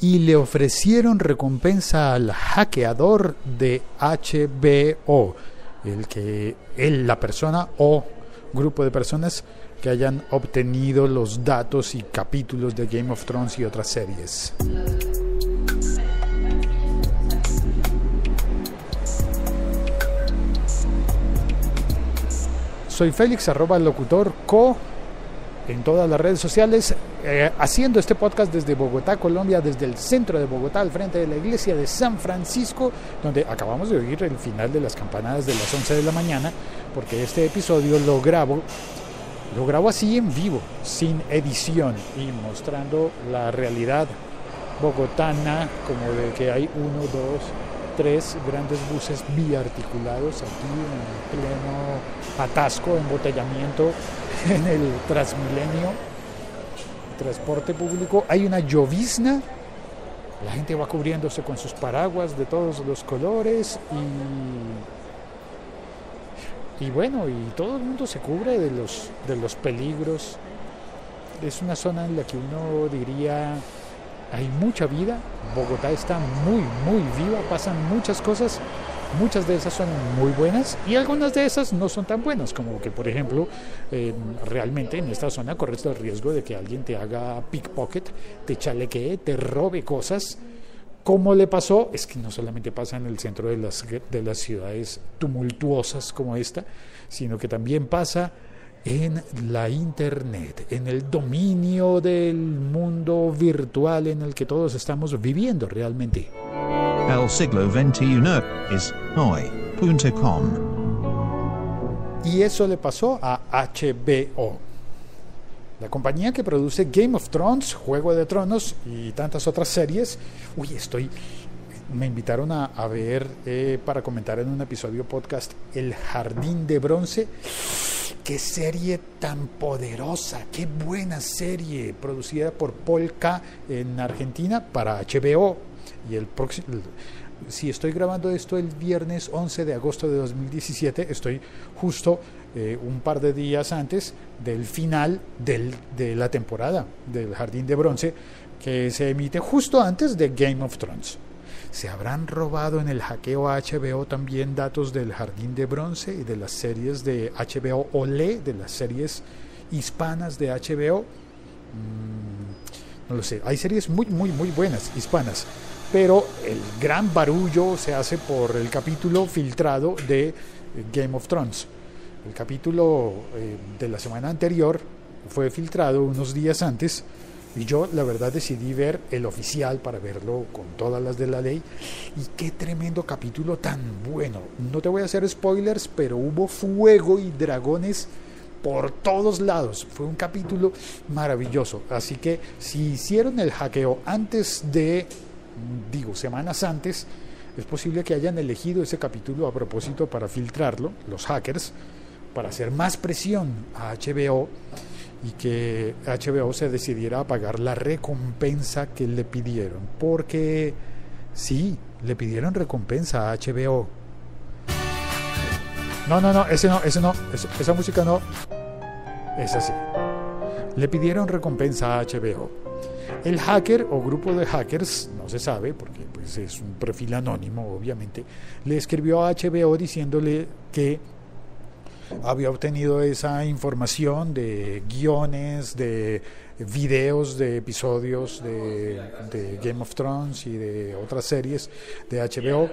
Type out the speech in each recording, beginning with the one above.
y le ofrecieron recompensa al hackeador de HBO, el que él, la persona o grupo de personas que hayan obtenido los datos y capítulos de Game of Thrones y otras series. Soy Félix, arroba locutor co en todas las redes sociales, eh, haciendo este podcast desde Bogotá, Colombia, desde el centro de Bogotá, al frente de la iglesia de San Francisco, donde acabamos de oír el final de las campanadas de las 11 de la mañana, porque este episodio lo grabo, lo grabo así en vivo, sin edición y mostrando la realidad bogotana, como de que hay uno, dos, tres grandes buses biarticulados aquí en pleno atasco, embotellamiento en el Transmilenio, transporte público. Hay una llovizna, la gente va cubriéndose con sus paraguas de todos los colores y, y bueno, y todo el mundo se cubre de los, de los peligros. Es una zona en la que uno diría hay mucha vida, Bogotá está muy, muy viva, pasan muchas cosas, muchas de esas son muy buenas y algunas de esas no son tan buenas, como que por ejemplo, realmente en esta zona corres el riesgo de que alguien te haga pickpocket, te chalequee, te robe cosas. ¿Cómo le pasó? Es que no solamente pasa en el centro de las, de las ciudades tumultuosas como esta, sino que también pasa en la Internet, en el dominio del mundo virtual en el que todos estamos viviendo realmente. El siglo XXI es hoy.com. Y eso le pasó a HBO, la compañía que produce Game of Thrones, Juego de Tronos y tantas otras series. Uy, estoy me invitaron a, ver eh, para comentar en un episodio podcast El Jardín de Bronce. Qué serie tan poderosa, qué buena serie, producida por Polka en Argentina para HBO. Y el próximo, si estoy grabando esto el viernes 11 de agosto de 2017, estoy justo eh, un par de días antes del final del, de la temporada del Jardín de Bronce, que se emite justo antes de Game of Thrones. ¿Se habrán robado en el hackeo a HBO también datos del Jardín de Bronce y de las series de HBO Olé, de las series hispanas de HBO? Mm, no lo sé. Hay series muy, muy, muy buenas hispanas, pero el gran barullo se hace por el capítulo filtrado de Game of Thrones. El capítulo eh, de la semana anterior fue filtrado unos días antes y yo la verdad decidí ver el oficial para verlo con todas las de la ley. Y qué tremendo capítulo tan bueno. No te voy a hacer spoilers, pero hubo fuego y dragones por todos lados. Fue un capítulo maravilloso. Así que si hicieron el hackeo antes de, digo, semanas antes, es posible que hayan elegido ese capítulo a propósito para filtrarlo, los hackers, para hacer más presión a HBO y que HBO se decidiera a pagar la recompensa que le pidieron. Porque sí, le pidieron recompensa a HBO. No, no, no, ese no, ese no, esa música no. Es así. Le pidieron recompensa a HBO. El hacker o grupo de hackers, no se sabe, porque pues, es un perfil anónimo, obviamente, le escribió a HBO diciéndole que había obtenido esa información de guiones, de videos de episodios de, Game of Thrones y de otras series de HBO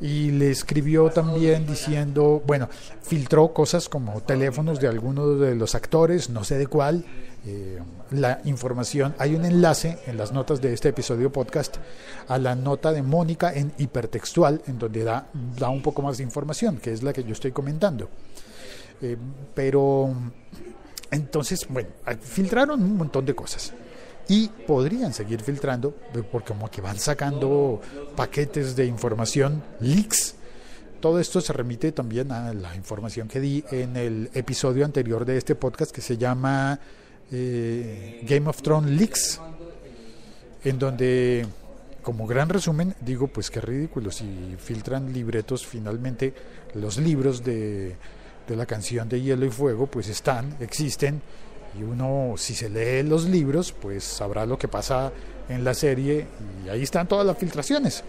y le escribió también diciendo, bueno, filtró cosas como teléfonos de algunos de los actores, no sé de cuál, eh, la información, hay un enlace en las notas de este episodio podcast a la nota de Mónica en hipertextual en donde da, da un poco más de información, que es la que yo estoy comentando. Eh, pero entonces, bueno, filtraron un montón de cosas y podrían seguir filtrando porque como que van sacando paquetes de información, leaks. Todo esto se remite también a la información que di en el episodio anterior de este podcast que se llama eh, Game of Thrones Leaks, en donde como gran resumen digo pues qué ridículo si filtran libretos finalmente los libros de de la canción de Hielo y Fuego, pues están, existen Y uno, si se lee los libros, pues sabrá lo que pasa en la serie y ahí están todas las filtraciones.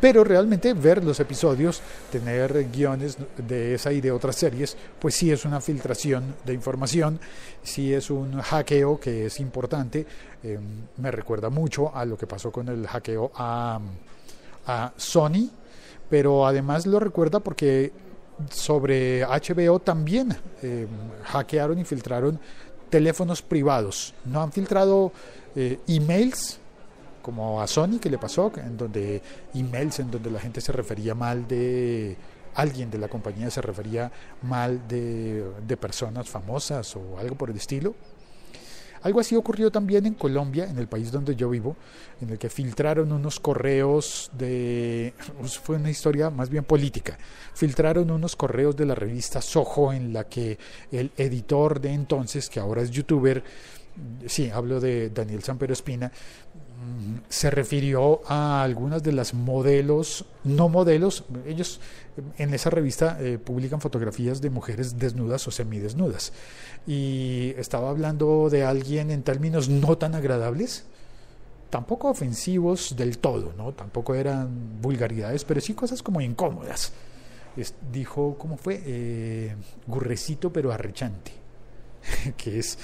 Pero realmente ver los episodios, tener guiones de esa y de otras series, pues sí es una filtración de información, sí es un hackeo que es importante. Eh, me recuerda mucho a lo que pasó con el hackeo a, a Sony, pero además lo recuerda porque sobre HBO también eh, hackearon y filtraron teléfonos privados. No han filtrado eh, emails como a Sony que le pasó, en donde emails en donde la gente se refería mal de alguien de la compañía se refería mal de, de personas famosas o algo por el estilo. Algo así ocurrió también en Colombia, en el país donde yo vivo, en el que filtraron unos correos de... fue una historia más bien política. Filtraron unos correos de la revista Soho en la que el editor de entonces, que ahora es youtuber, sí, hablo de Daniel Sampero Espina, se refirió a algunas de las modelos, no modelos, ellos en esa revista eh, publican fotografías de mujeres desnudas o semidesnudas. Y estaba hablando de alguien en términos no tan agradables, tampoco ofensivos del todo, ¿no? Tampoco eran vulgaridades, pero sí cosas como incómodas. dijo, ¿cómo fue? Eh, gurrecito pero arrechante, que es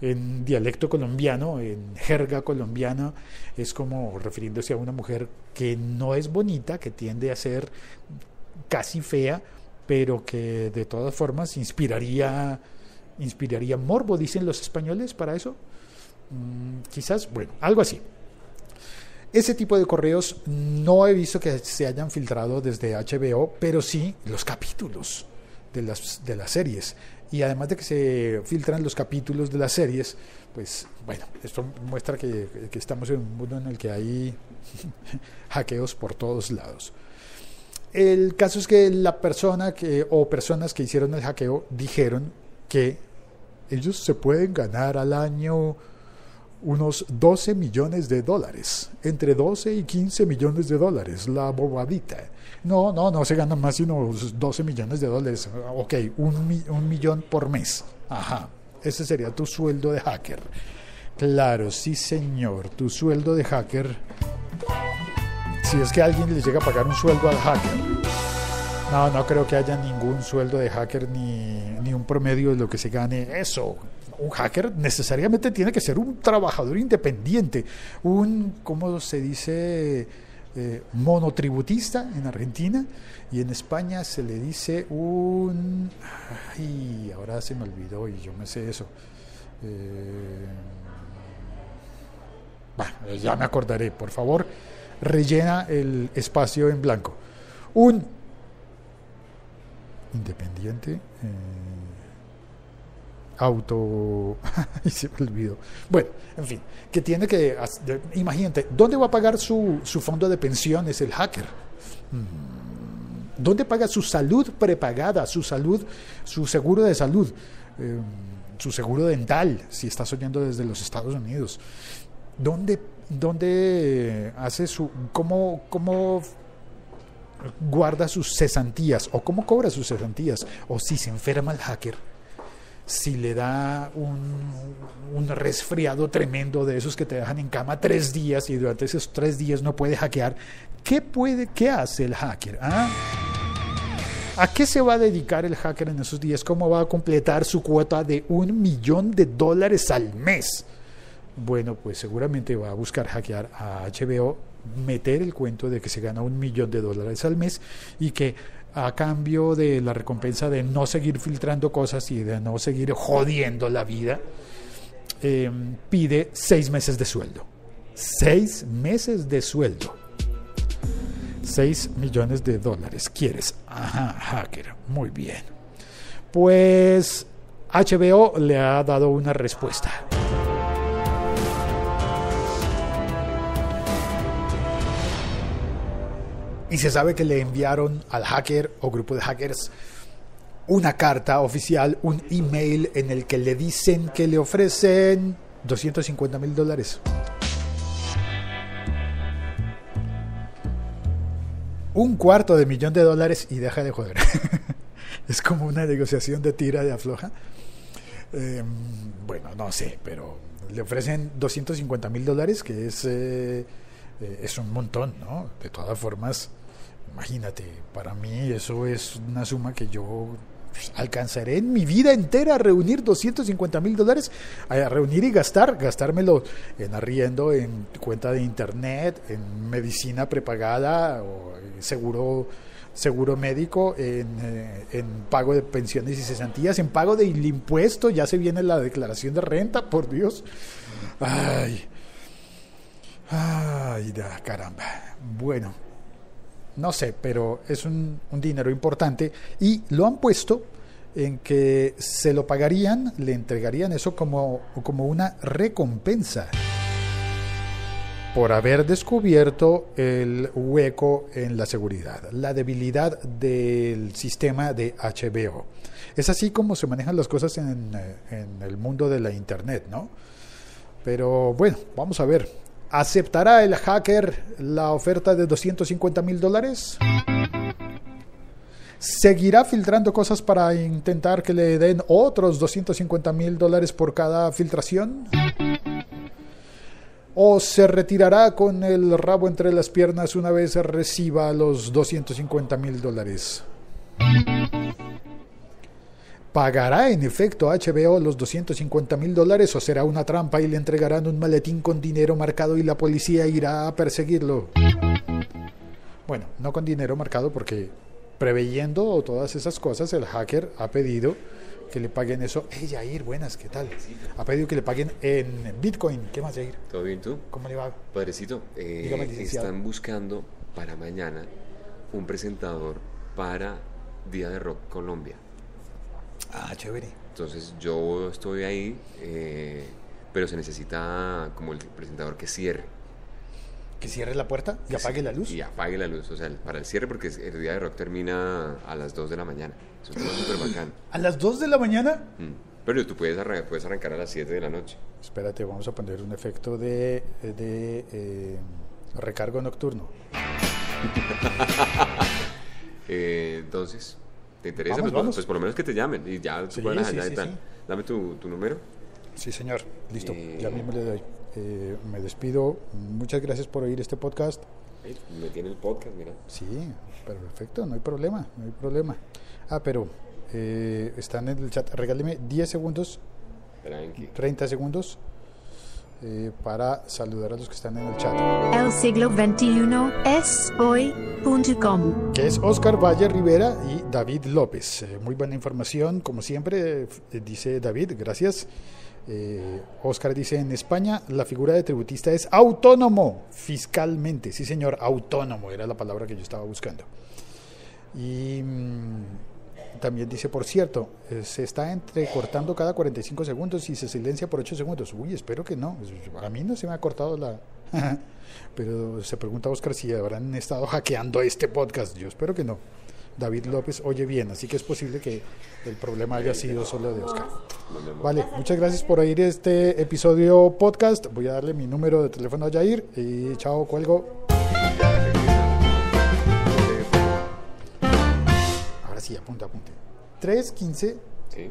en dialecto colombiano, en jerga colombiana, es como refiriéndose a una mujer que no es bonita, que tiende a ser casi fea, pero que de todas formas inspiraría, inspiraría morbo, dicen los españoles para eso. Mm, quizás, bueno, algo así. Ese tipo de correos no he visto que se hayan filtrado desde HBO, pero sí los capítulos de las, de las series y además de que se filtran los capítulos de las series, pues bueno, esto muestra que, estamos en un mundo en el que hay hackeos por todos lados. El caso es que la persona que, o personas que hicieron el hackeo dijeron que ellos se pueden ganar al año unos 12 millones de dólares, entre 12 y 15 millones de dólares, la bobadita. No, no, no se ganan más sino 12 millones de dólares. Ok, un, un millón por mes. Ajá, ese sería tu sueldo de hacker. Claro, sí señor, tu sueldo de hacker. Si es que alguien le llega a pagar un sueldo al hacker. No, no creo que haya ningún sueldo de hacker ni, ni un promedio de lo que se gane eso. Un hacker necesariamente tiene que ser un trabajador independiente, un, ¿cómo se dice? Eh, monotributista en Argentina y en España se le dice un... Ay, ahora se me olvidó y yo me sé eso. Eh, ya me acordaré, por favor, rellena el espacio en blanco. Un independiente. Eh, auto... y se me olvidó. Bueno, en fin, que tiene que... Imagínate, ¿dónde va a pagar su, su fondo de pensiones el hacker? Mm, ¿Dónde paga su salud prepagada, su salud, su seguro de salud, em, su seguro dental, si está soñando desde los Estados Unidos? ¿Dónde, dónde hace su... cómo, cómo guarda sus cesantías o cómo cobra sus cesantías o si se enferma el hacker si le da un, resfriado tremendo de esos que te dejan en cama tres días y durante esos tres días no puede hackear, ¿qué, puede, qué hace el hacker? Ah? ¿A qué se va a dedicar el hacker en esos días? ¿Cómo va a completar su cuota de un millón de dólares al mes? Bueno, pues seguramente va a buscar hackear a HBO, meter el cuento de que se gana un millón de dólares al mes y que a cambio de la recompensa de no seguir filtrando cosas y de no seguir jodiendo la vida, em, pide seis meses de sueldo. Seis meses de sueldo. Seis millones de dólares. ¿Quieres? Ajá, hacker. Muy bien. Pues HBO le ha dado una respuesta. Y se sabe que le enviaron al hacker o grupo de hackers una carta oficial, un email en el que le dicen que le ofrecen 250 mil dólares. Un cuarto de millón de dólares y deja de joder. es como una negociación de tira de afloja. Eh, bueno, no sé, pero le ofrecen 250 mil dólares, que es, eh, eh, es un montón, ¿no? De todas formas, imagínate, para mí eso es una suma que yo pues, alcanzaré en mi vida entera a reunir 250 mil dólares, a reunir y gastar, gastármelo en arriendo, en cuenta de internet, en medicina prepagada o seguro seguro médico, en, eh, en, pago de pensiones y cesantías, en pago del impuesto, ya se viene la declaración de renta, por Dios. Ay, ay, da, caramba. Bueno, no sé, pero es un, dinero importante y lo han puesto en que se lo pagarían, le entregarían eso como, como una recompensa por haber descubierto el hueco en la seguridad, la debilidad del sistema de HBO. Es así como se manejan las cosas en, en, el mundo de la Internet, ¿no? Pero bueno, vamos a ver. ¿Aceptará el hacker la oferta de 250 mil dólares? ¿Seguirá filtrando cosas para intentar que le den otros 250 mil dólares por cada filtración? ¿O se retirará con el rabo entre las piernas una vez reciba los 250 mil dólares? ¿Pagará en efecto HBO los 250 mil dólares o será una trampa y le entregarán un maletín con dinero marcado y la policía irá a perseguirlo? Bueno, no con dinero marcado porque preveyendo todas esas cosas, el hacker ha pedido que le paguen eso. Hey, Jair, buenas, ¿qué tal? Ha pedido que le paguen en Bitcoin. ¿Qué más, Jair? ¿Todo bien tú? ¿Cómo le va? Padrecito, eh, están buscando para mañana un presentador para Día de Rock Colombia. Ah, chévere. Entonces yo estoy ahí, eh, pero se necesita como el presentador que cierre. Que cierre la puerta y apague la luz. Y apague la luz, o sea, para el cierre, porque el día de rock termina a las 2 de la mañana. Es un súper bacán. ¿A las 2 de la mañana? Mm. Pero tú puedes arrancar, puedes arrancar a las 7 de la noche. Espérate, vamos a poner un efecto de, de eh, recargo nocturno. eh, entonces, ¿te interesa? Vamos, pues, vamos. pues, por lo menos que te llamen y ya sí, pueden sí, sí, Dame tu, tu, número. Sí, señor. Listo. Ya mismo le doy. Eh, me despido. Muchas gracias por oír este podcast. Me tiene el podcast, mira. Sí, perfecto, no hay problema, no hay problema. Ah, pero eh, están en el chat. Regáleme 10 segundos, Tranqui. 30 segundos eh, para saludar a los que están en el chat. El siglo XXI es hoy.com. Que es Oscar Valle Rivera y David López. Eh, muy buena información, como siempre, eh, dice David, gracias. Oscar dice, en España la figura de tributista es autónomo fiscalmente. Sí, señor, autónomo era la palabra que yo estaba buscando. Y mmm, también dice, por cierto, eh, se está entrecortando cada 45 segundos y se silencia por 8 segundos. Uy, espero que no. A mí no se me ha cortado la... Pero se pregunta Oscar si habrán estado hackeando este podcast. Yo espero que no. David López oye bien, así que es posible que el problema haya sido solo de Oscar. Vale, muchas gracias por oír este episodio podcast. Voy a darle mi número de teléfono a Jair y chao, cuelgo. Ahora sí, apunta, apunte. 315. Sí.